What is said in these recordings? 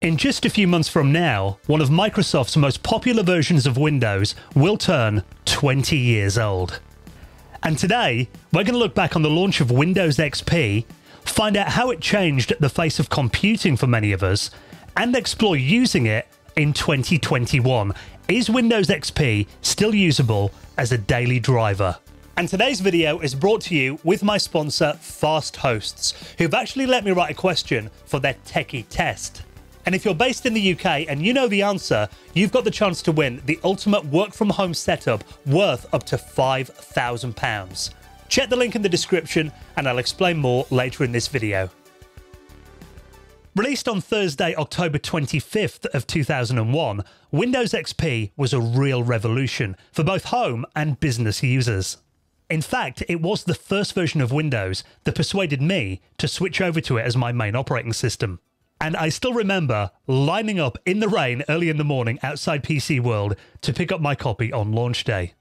In just a few months from now, one of Microsoft's most popular versions of Windows will turn 20 years old. And today, we're going to look back on the launch of Windows XP, find out how it changed the face of computing for many of us, and explore using it in 2021. Is Windows XP still usable as a daily driver? And today's video is brought to you with my sponsor, Fasthosts, who've actually let me write a question for their techie test. And if you're based in the UK and you know the answer, you've got the chance to win the ultimate work from home setup worth up to £5,000. Check the link in the description and I'll explain more later in this video. Released on Thursday, October 25th of 2001, Windows XP was a real revolution for both home and business users. In fact, it was the first version of Windows that persuaded me to switch over to it as my main operating system. And I still remember lining up in the rain early in the morning outside PC World to pick up my copy on launch day.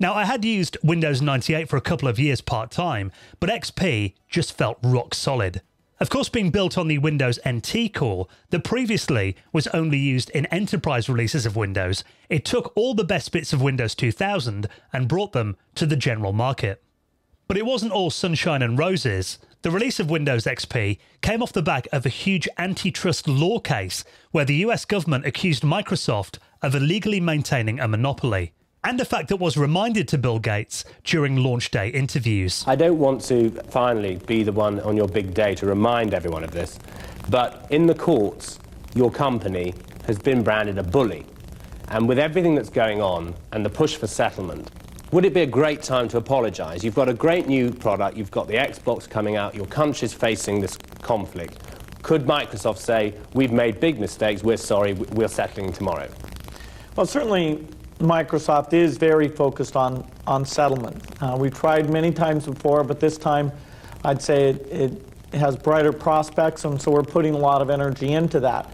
Now, I had used Windows 98 for a couple of years part time, but XP just felt rock solid. Of course, being built on the Windows NT core that previously was only used in enterprise releases of Windows, it took all the best bits of Windows 2000 and brought them to the general market. But it wasn't all sunshine and roses. The release of Windows XP came off the back of a huge antitrust law case where the US government accused Microsoft of illegally maintaining a monopoly, and a fact that was reminded to Bill Gates during launch day interviews. I don't want to finally be the one on your big day to remind everyone of this, but in the courts, your company has been branded a bully. And with everything that's going on and the push for settlement, would it be a great time to apologise? You've got a great new product, you've got the Xbox coming out, your country's facing this conflict. Could Microsoft say, we've made big mistakes, we're sorry, we're settling tomorrow? Well, certainly Microsoft is very focused on, on settlement. Uh, we've tried many times before, but this time I'd say it, it, has brighter prospects, and so we're putting a lot of energy into that.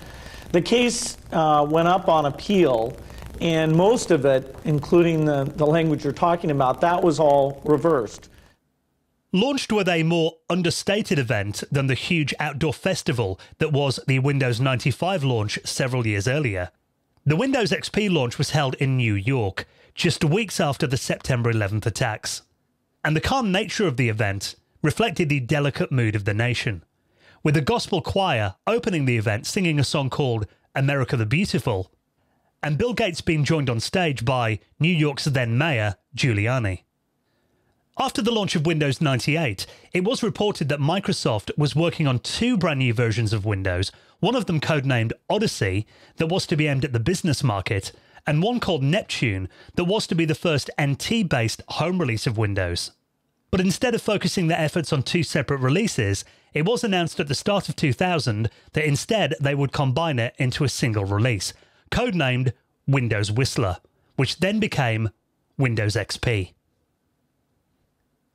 The case uh, went up on appeal, and most of it, including the, the language you're talking about, that was all reversed. Launched with a more understated event than the huge outdoor festival that was the Windows 95 launch several years earlier, the Windows XP launch was held in New York, just weeks after the September 11th attacks. And the calm nature of the event reflected the delicate mood of the nation, with a gospel choir opening the event singing a song called America the Beautiful and Bill Gates being joined on stage by New York's then mayor, Giuliani. After the launch of Windows 98, it was reported that Microsoft was working on two brand new versions of Windows, one of them codenamed Odyssey, that was to be aimed at the business market, and one called Neptune, that was to be the first NT based home release of Windows. But instead of focusing their efforts on two separate releases, it was announced at the start of 2000 that instead they would combine it into a single release, codenamed Windows Whistler, which then became Windows XP.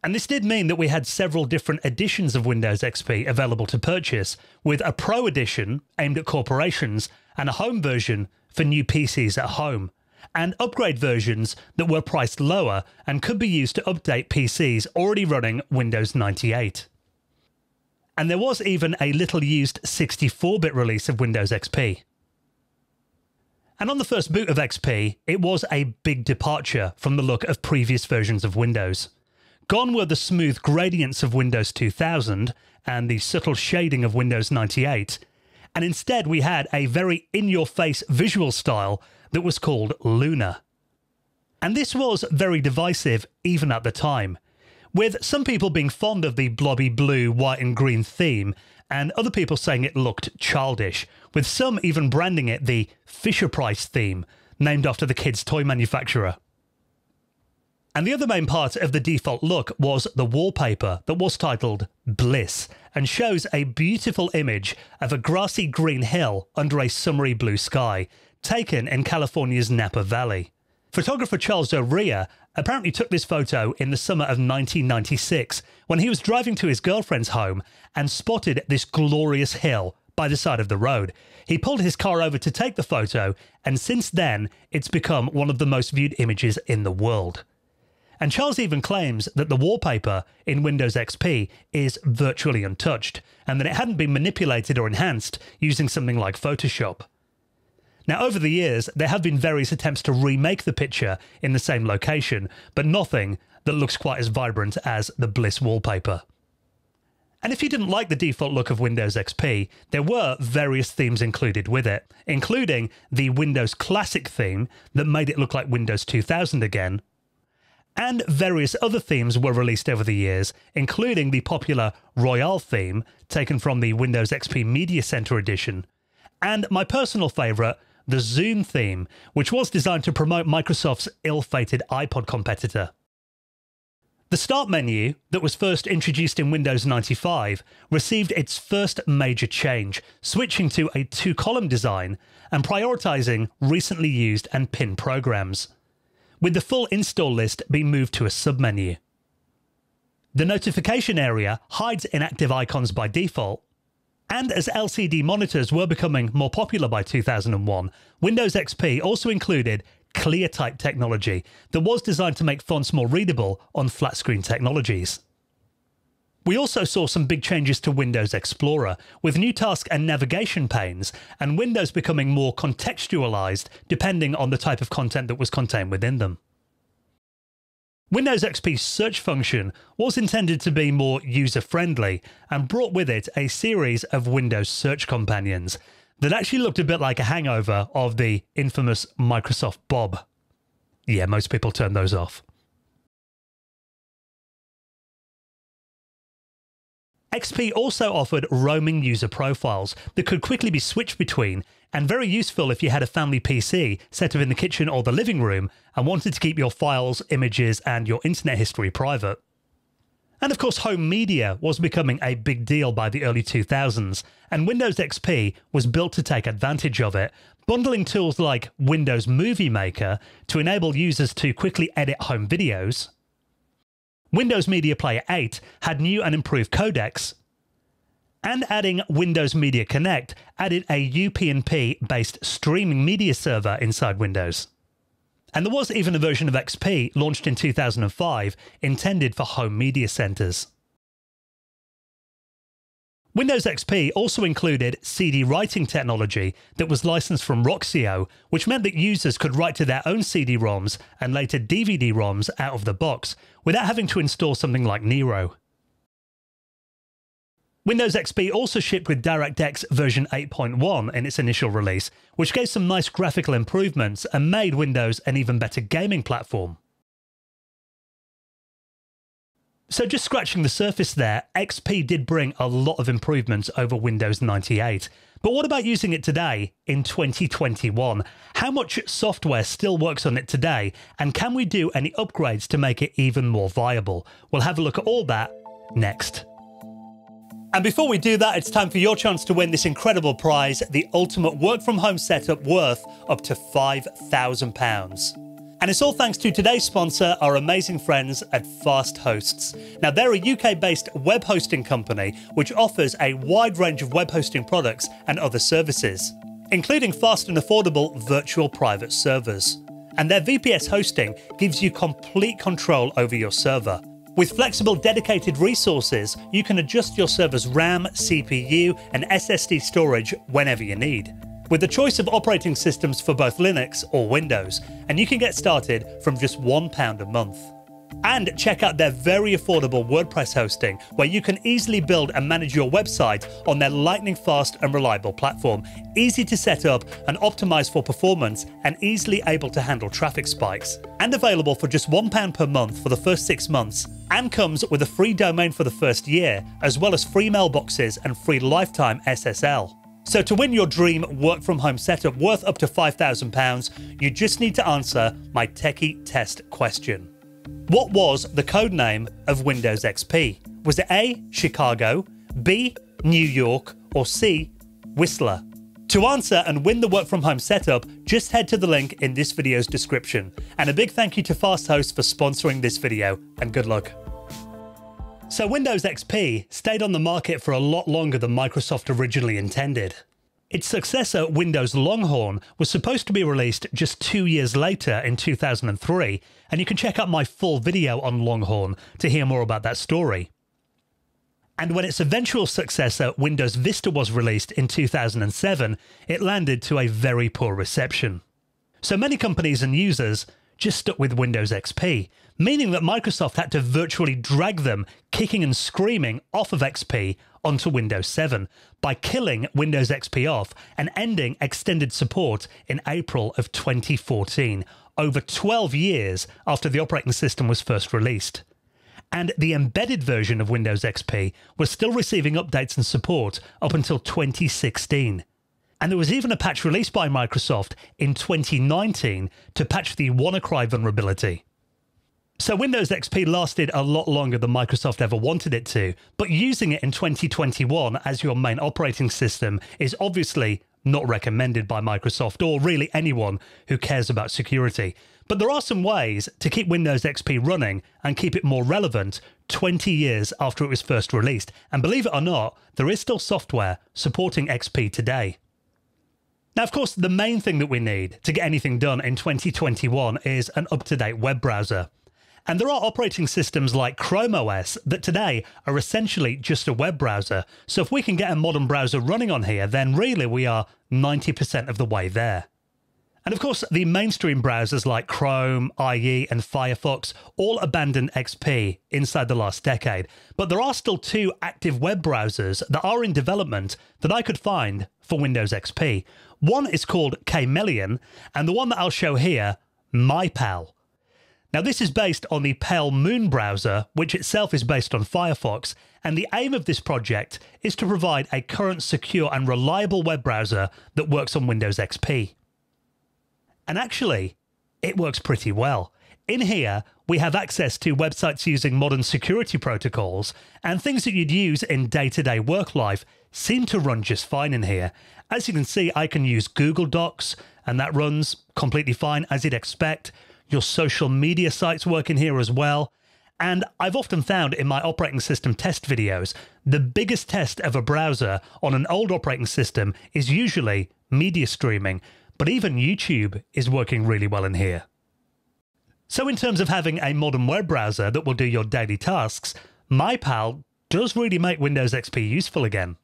And this did mean that we had several different editions of Windows XP available to purchase, with a Pro edition aimed at corporations and a home version for new PCs at home, and upgrade versions that were priced lower and could be used to update PCs already running Windows 98. And there was even a little used 64 bit release of Windows XP. And on the first boot of XP, it was a big departure from the look of previous versions of Windows. Gone were the smooth gradients of Windows 2000 and the subtle shading of Windows 98, and instead we had a very in your face visual style that was called Luna. And this was very divisive even at the time, with some people being fond of the blobby blue, white, and green theme, and other people saying it looked childish, with some even branding it the Fisher Price theme, named after the kid's toy manufacturer. And the other main part of the default look was the wallpaper that was titled Bliss and shows a beautiful image of a grassy green hill under a summery blue sky, taken in California's Napa Valley. Photographer Charles O'Rear apparently took this photo in the summer of 1996 when he was driving to his girlfriend's home and spotted this glorious hill by the side of the road. He pulled his car over to take the photo, and since then, it's become one of the most viewed images in the world. And Charles even claims that the wallpaper in Windows XP is virtually untouched, and that it hadn't been manipulated or enhanced using something like Photoshop. Now, over the years, there have been various attempts to remake the picture in the same location, but nothing that looks quite as vibrant as the Bliss wallpaper. And if you didn't like the default look of Windows XP, there were various themes included with it, including the Windows Classic theme that made it look like Windows 2000 again. And various other themes were released over the years, including the popular Royale theme, taken from the Windows XP Media Center edition, and my personal favourite, the Zune theme, which was designed to promote Microsoft's ill fated iPod competitor. The Start menu, that was first introduced in Windows 95, received its first major change, switching to a two column design and prioritising recently used and pinned programs, with the full install list being moved to a submenu. The notification area hides inactive icons by default, and as LCD monitors were becoming more popular by 2001, Windows XP also included ClearType technology that was designed to make fonts more readable on flat screen technologies. We also saw some big changes to Windows Explorer, with new task and navigation panes, and Windows becoming more contextualized depending on the type of content that was contained within them. Windows XP's search function was intended to be more user friendly and brought with it a series of Windows search companions that actually looked a bit like a hangover of the infamous Microsoft Bob. Yeah, most people turn those off. XP also offered roaming user profiles that could quickly be switched between and very useful if you had a family PC set up in the kitchen or the living room and wanted to keep your files, images, and your internet history private. And of course, home media was becoming a big deal by the early 2000s, and Windows XP was built to take advantage of it, bundling tools like Windows Movie Maker to enable users to quickly edit home videos. Windows Media Player 8 had new and improved codecs, and adding Windows Media Connect added a UPnP based streaming media server inside Windows. And there was even a version of XP launched in 2005 intended for home media centers. Windows XP also included CD writing technology that was licensed from Roxio, which meant that users could write to their own CD-ROMs and later DVD-ROMs out of the box without having to install something like Nero. Windows XP also shipped with DirectX version 8.1 in its initial release, which gave some nice graphical improvements and made Windows an even better gaming platform. So just scratching the surface there, XP did bring a lot of improvements over Windows 98. But what about using it today in 2021? How much software still works on it today? And can we do any upgrades to make it even more viable? We'll have a look at all that next. And before we do that, it's time for your chance to win this incredible prize the ultimate work from home setup worth up to £5,000. And it's all thanks to today's sponsor, our amazing friends at Fasthosts. Now, they're a UK based web hosting company which offers a wide range of web hosting products and other services, including fast and affordable virtual private servers. And their VPS hosting gives you complete control over your server with flexible dedicated resources, you can adjust your server's RAM, CPU, and SSD storage whenever you need. With a choice of operating systems for both Linux or Windows, and you can get started from just £1 a month. And check out their very affordable WordPress hosting, where you can easily build and manage your website on their lightning fast and reliable platform. Easy to set up and optimize for performance, and easily able to handle traffic spikes. And available for just £1 per month for the first six months, and comes with a free domain for the first year, as well as free mailboxes and free lifetime SSL. So to win your dream work from home setup worth up to £5,000, you just need to answer my techie test question. What was the code name of Windows XP? Was it A, Chicago, B, New York, or C, Whistler? To answer and win the work from home setup, just head to the link in this video's description. And a big thank you to FastHost for sponsoring this video, and good luck. So Windows XP stayed on the market for a lot longer than Microsoft originally intended. Its successor, Windows Longhorn, was supposed to be released just two years later in 2003, and you can check out my full video on Longhorn to hear more about that story. And when its eventual successor, Windows Vista, was released in 2007, it landed to a very poor reception. So many companies and users just stuck with Windows XP, meaning that Microsoft had to virtually drag them, kicking and screaming, off of XP onto Windows 7 by killing Windows XP off and ending extended support in April of 2014, over 12 years after the operating system was first released and the embedded version of Windows XP was still receiving updates and support up until 2016. And there was even a patch released by Microsoft in 2019 to patch the WannaCry vulnerability. So Windows XP lasted a lot longer than Microsoft ever wanted it to, but using it in 2021 as your main operating system is obviously not recommended by Microsoft or really anyone who cares about security. But there are some ways to keep Windows XP running and keep it more relevant 20 years after it was first released. And believe it or not, there is still software supporting XP today. Now, of course, the main thing that we need to get anything done in 2021 is an up to date web browser. And there are operating systems like Chrome OS that today are essentially just a web browser. So if we can get a modern browser running on here, then really we are 90% of the way there. And of course, the mainstream browsers like Chrome, IE, and Firefox all abandoned XP inside the last decade. But there are still two active web browsers that are in development that I could find for Windows XP. One is called K-Meleon, and the one that I'll show here, MyPal. Now, this is based on the Pale Moon browser, which itself is based on Firefox, and the aim of this project is to provide a current, secure, and reliable web browser that works on Windows XP. And actually, it works pretty well. In here, we have access to websites using modern security protocols, and things that you'd use in day to day work life seem to run just fine in here. As you can see, I can use Google Docs, and that runs completely fine as you'd expect. Your social media sites work in here as well. And I've often found in my operating system test videos, the biggest test of a browser on an old operating system is usually media streaming, but even YouTube is working really well in here. So, in terms of having a modern web browser that will do your daily tasks, MyPal does really make Windows XP useful again.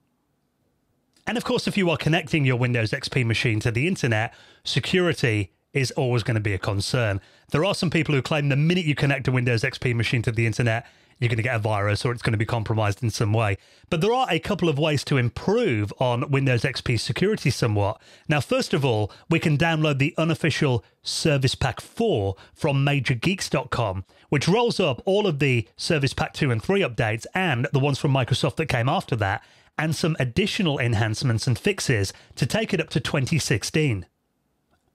And of course, if you are connecting your Windows XP machine to the internet, security is always going to be a concern. There are some people who claim the minute you connect a Windows XP machine to the internet, you're going to get a virus or it's going to be compromised in some way. But there are a couple of ways to improve on Windows XP security somewhat. Now, first of all, we can download the unofficial Service Pack 4 from MajorGeeks.com, which rolls up all of the Service Pack 2 and 3 updates and the ones from Microsoft that came after that, and some additional enhancements and fixes to take it up to 2016.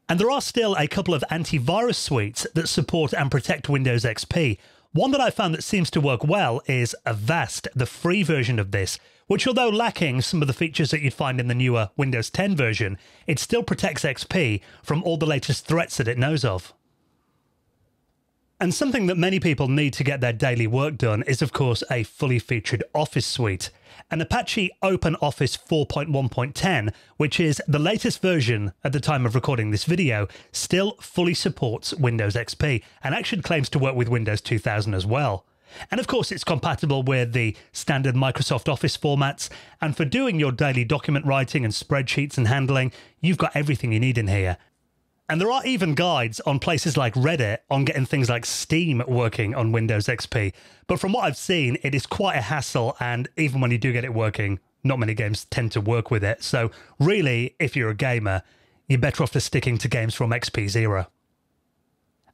And there are still a couple of antivirus suites that support and protect Windows XP, one that I found that seems to work well is Avast, the free version of this, which although lacking some of the features that you'd find in the newer Windows 10 version, it still protects XP from all the latest threats that it knows of. And something that many people need to get their daily work done is, of course, a fully featured Office suite. And Apache OpenOffice 4.1.10, which is the latest version at the time of recording this video, still fully supports Windows XP and actually claims to work with Windows 2000 as well. And of course, it's compatible with the standard Microsoft Office formats. And for doing your daily document writing and spreadsheets and handling, you've got everything you need in here. And there are even guides on places like Reddit on getting things like Steam working on Windows XP. But from what I've seen, it is quite a hassle. And even when you do get it working, not many games tend to work with it. So, really, if you're a gamer, you're better off just sticking to games from XP's era.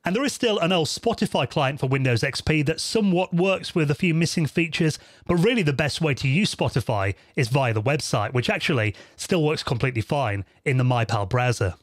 And there is still an old Spotify client for Windows XP that somewhat works with a few missing features, but really the best way to use Spotify is via the website, which actually still works completely fine in the MyPal browser.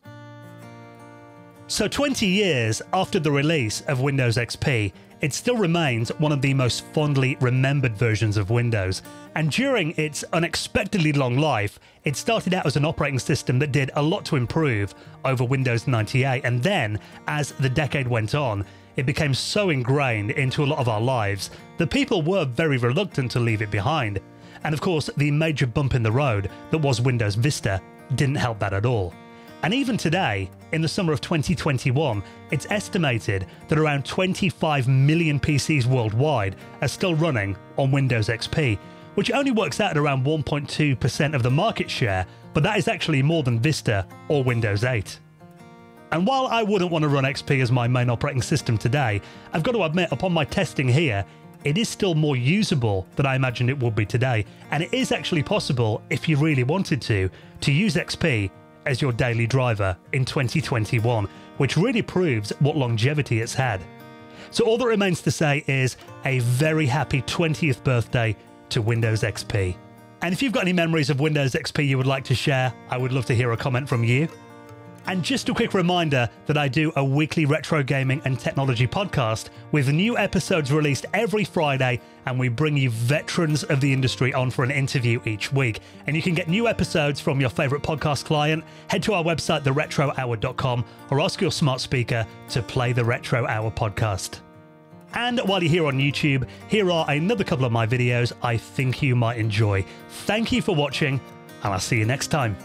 So, 20 years after the release of Windows XP, it still remains one of the most fondly remembered versions of Windows. And during its unexpectedly long life, it started out as an operating system that did a lot to improve over Windows 98. And then, as the decade went on, it became so ingrained into a lot of our lives that people were very reluctant to leave it behind. And of course, the major bump in the road that was Windows Vista didn't help that at all. And even today, in the summer of 2021, it's estimated that around 25 million PCs worldwide are still running on Windows XP, which only works out at around 1.2% of the market share, but that is actually more than Vista or Windows 8. And while I wouldn't want to run XP as my main operating system today, I've got to admit, upon my testing here, it is still more usable than I imagined it would be today, and it is actually possible, if you really wanted to, to use XP as your daily driver in 2021, which really proves what longevity it's had. So all that remains to say is a very happy 20th birthday to Windows XP. And if you've got any memories of Windows XP you would like to share, I would love to hear a comment from you. And just a quick reminder that I do a weekly retro gaming and technology podcast with new episodes released every Friday, and we bring you veterans of the industry on for an interview each week. And you can get new episodes from your favorite podcast client. Head to our website, theretrohour.com, or ask your smart speaker to play the Retro Hour podcast. And while you're here on YouTube, here are another couple of my videos I think you might enjoy. Thank you for watching, and I'll see you next time.